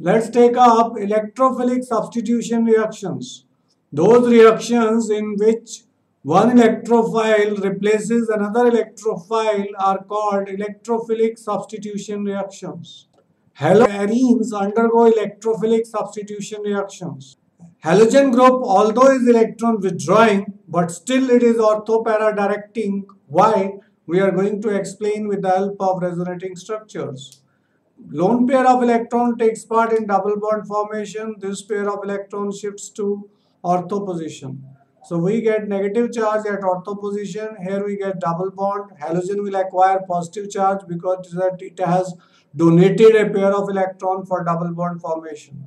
Let's take up electrophilic substitution reactions. Those reactions in which one electrophile replaces another electrophile are called electrophilic substitution reactions. Haloarenes undergo electrophilic substitution reactions. Halogen group although is electron withdrawing but still it is orthopara directing. Why? We are going to explain with the help of resonating structures. Lone pair of electron takes part in double bond formation. This pair of electron shifts to ortho position. So we get negative charge at ortho position. Here we get double bond. Halogen will acquire positive charge because it has donated a pair of electron for double bond formation.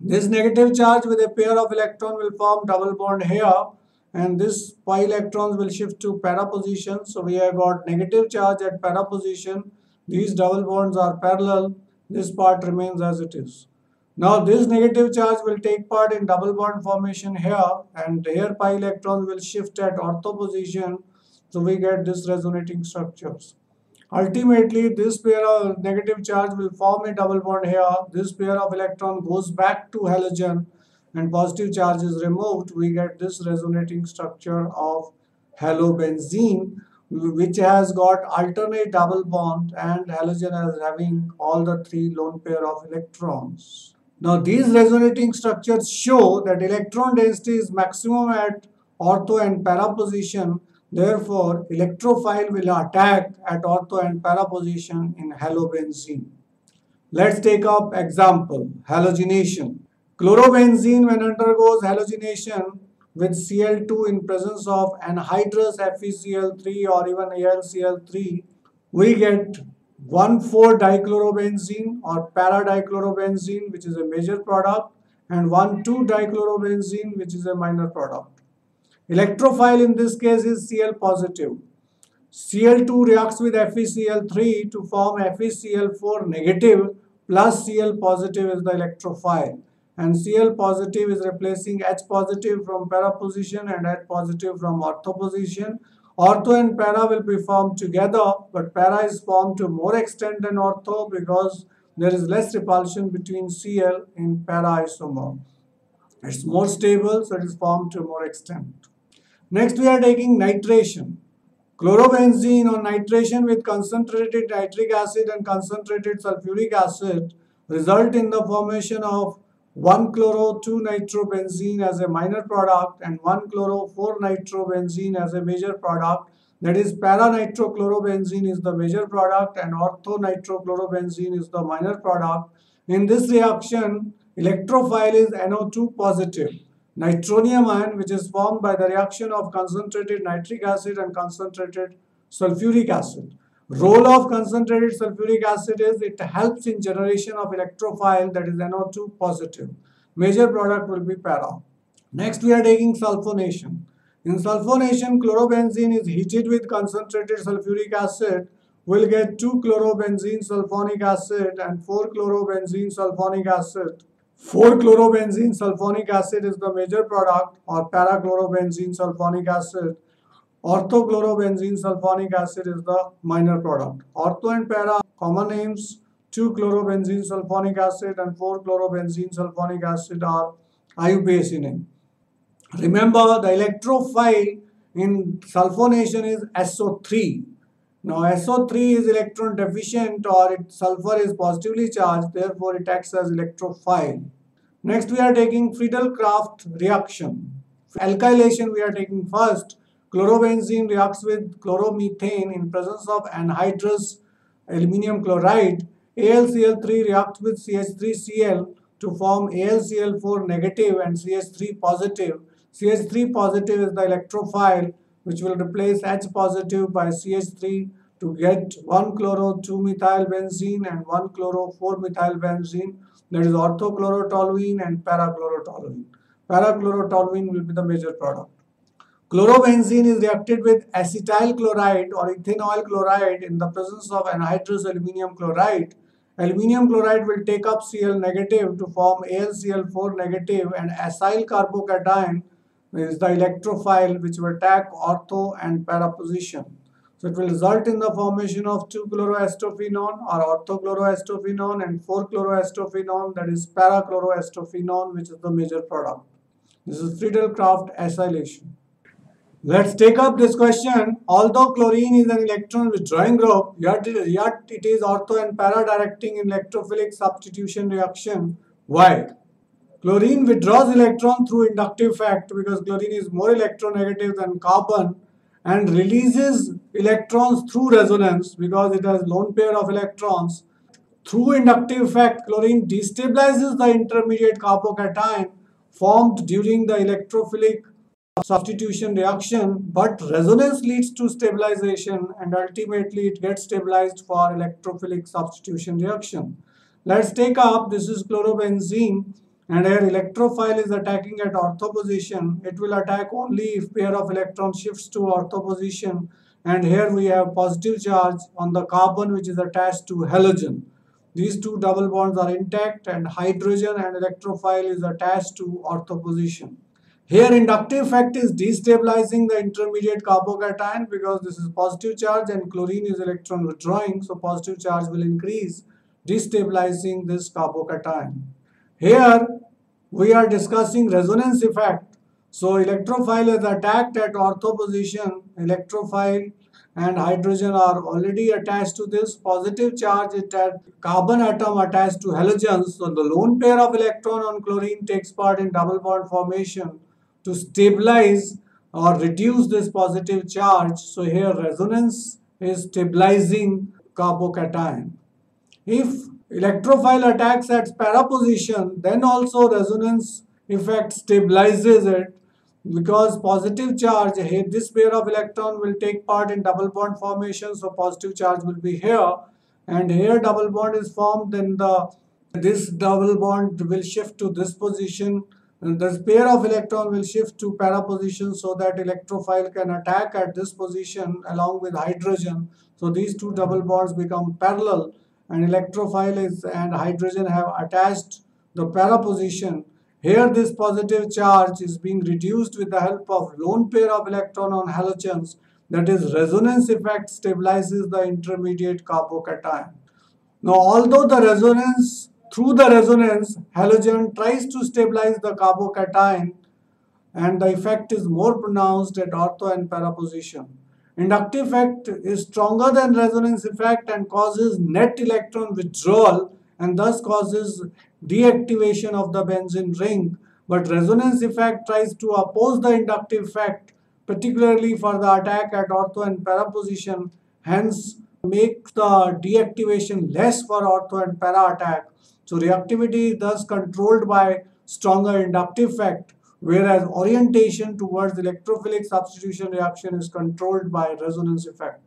This negative charge with a pair of electron will form double bond here and this pi electrons will shift to para position. So we have got negative charge at para position these double bonds are parallel. This part remains as it is. Now this negative charge will take part in double bond formation here and here pi electrons will shift at ortho position. So we get this resonating structures. Ultimately this pair of negative charge will form a double bond here. This pair of electron goes back to halogen and positive charge is removed. We get this resonating structure of halobenzene which has got alternate double bond and halogen as having all the three lone pair of electrons. Now these resonating structures show that electron density is maximum at ortho and para position. Therefore, electrophile will attack at ortho and para position in halobenzene. Let's take up example, halogenation. Chlorobenzene when undergoes halogenation with Cl2 in presence of anhydrous FeCl3 or even AlCl3, we get 1,4-dichlorobenzene or para-dichlorobenzene which is a major product and 1,2-dichlorobenzene which is a minor product. Electrophile in this case is Cl positive. Cl2 reacts with FeCl3 to form FeCl4 negative plus Cl positive is the electrophile and Cl positive is replacing H positive from para position and H positive from ortho position. Ortho and para will be formed together but para is formed to more extent than ortho because there is less repulsion between Cl in para isomer. It's more stable so it is formed to more extent. Next we are taking nitration. Chlorobenzene or nitration with concentrated nitric acid and concentrated sulfuric acid result in the formation of 1-chloro-2-nitrobenzene as a minor product and 1-chloro-4-nitrobenzene as a major product. That is para-nitrochlorobenzene is the major product and ortho-nitrochlorobenzene is the minor product. In this reaction, electrophile is NO2 positive. Nitronium ion which is formed by the reaction of concentrated nitric acid and concentrated sulfuric acid. Role of concentrated sulfuric acid is it helps in generation of electrophile that is NO2 positive. Major product will be para. Next we are taking sulfonation. In sulfonation chlorobenzene is heated with concentrated sulfuric acid. We'll get 2-chlorobenzene sulfonic acid and 4-chlorobenzene sulfonic acid. 4-chlorobenzene sulfonic acid is the major product or para-chlorobenzene sulfonic acid Orthochlorobenzene sulfonic acid is the minor product. Ortho and para common names 2-chlorobenzene sulfonic acid and 4-chlorobenzene sulfonic acid are IUPAC name. Remember the electrophile in sulfonation is SO3. Now SO3 is electron deficient or it, sulfur is positively charged therefore it acts as electrophile. Next we are taking Friedel-Crafts reaction. Alkylation we are taking first Chlorobenzene reacts with chloromethane in presence of anhydrous aluminum chloride. AlCl3 reacts with CH3Cl to form AlCl4 negative and CH3 positive. CH3 positive is the electrophile which will replace H positive by CH3 to get 1 chloro 2 methyl benzene and 1 chloro 4 methyl benzene that is orthochlorotoluene and parachlorotoluene. Parachlorotoluene will be the major product. Chlorobenzene is reacted with acetyl chloride or ethanoyl chloride in the presence of anhydrous aluminum chloride. Aluminum chloride will take up Cl negative to form AlCl4 negative and acyl carbocation is the electrophile which will attack ortho and para position. So it will result in the formation of 2-chloroacetophenone or orthochloroacetophenone and 4-chloroacetophenone that is para-chloroacetophenone which is the major product. This is Friedel-Crafts acylation. Let's take up this question. Although chlorine is an electron withdrawing group, yet, yet it is ortho and para directing in electrophilic substitution reaction. Why? Chlorine withdraws electron through inductive effect because chlorine is more electronegative than carbon and releases electrons through resonance because it has lone pair of electrons. Through inductive effect, chlorine destabilizes the intermediate carbocation formed during the electrophilic substitution reaction, but resonance leads to stabilization and ultimately it gets stabilized for electrophilic substitution reaction. Let's take up, this is chlorobenzene and here electrophile is attacking at ortho position. It will attack only if pair of electrons shifts to ortho position and here we have positive charge on the carbon which is attached to halogen. These two double bonds are intact and hydrogen and electrophile is attached to ortho position. Here inductive effect is destabilizing the intermediate carbocation because this is positive charge and chlorine is electron withdrawing so positive charge will increase destabilizing this carbocation. Here we are discussing resonance effect. So electrophile is attacked at ortho position. Electrophile and hydrogen are already attached to this positive charge it at carbon atom attached to halogens. So the lone pair of electron on chlorine takes part in double bond formation to stabilize or reduce this positive charge. So here resonance is stabilizing carbocation. If electrophile attacks at para position, then also resonance effect stabilizes it because positive charge here this pair of electron will take part in double bond formation so positive charge will be here and here double bond is formed then the this double bond will shift to this position and this pair of electron will shift to para position so that electrophile can attack at this position along with hydrogen. So these two double bonds become parallel and electrophile is and hydrogen have attached the para position. Here this positive charge is being reduced with the help of lone pair of electron on halogens that is resonance effect stabilizes the intermediate carbocation. Now although the resonance through the resonance, halogen tries to stabilize the carbocation and the effect is more pronounced at ortho and para position. Inductive effect is stronger than resonance effect and causes net electron withdrawal and thus causes deactivation of the benzene ring. But resonance effect tries to oppose the inductive effect, particularly for the attack at ortho and para position, hence make the deactivation less for ortho and para attack so reactivity is thus controlled by stronger inductive effect, whereas orientation towards electrophilic substitution reaction is controlled by resonance effect.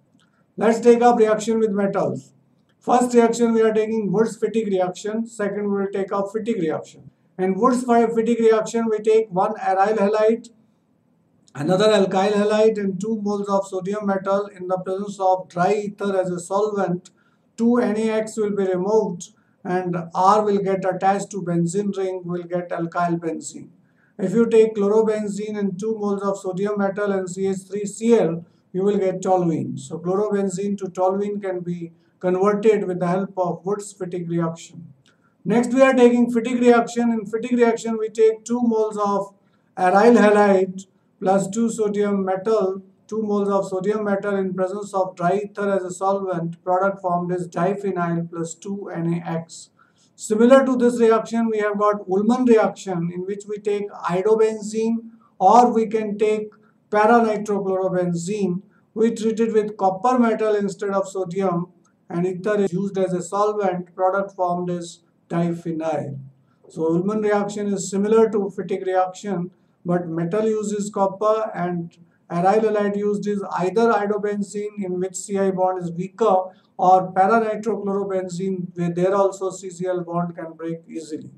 Let's take up reaction with metals. First reaction we are taking Wurtz-Fittig reaction. Second we will take up Fittig reaction. In Wurtz-Fittig reaction we take one aryl halide, another alkyl halide and 2 moles of sodium metal in the presence of dry ether as a solvent. 2 NaX will be removed and R will get attached to benzene ring will get alkyl benzene. If you take chlorobenzene and 2 moles of sodium metal and CH3Cl, you will get toluene. So chlorobenzene to toluene can be converted with the help of Wurtz-Fittig reaction. Next we are taking Fittig reaction. In Fittig reaction we take 2 moles of aryl halide plus 2 sodium metal 2 moles of sodium metal in presence of dry ether as a solvent, product formed is diphenyl plus 2 NaX. Similar to this reaction, we have got Ullmann reaction in which we take iodobenzene or we can take para-nitrochlorobenzene. We treat it with copper metal instead of sodium and ether is used as a solvent. Product formed is diphenyl. So Ullmann reaction is similar to Fittig reaction but metal uses copper and Aryl halide used is either iodobenzene in which CI bond is weaker or para-nitrochlorobenzene where there also CCl bond can break easily.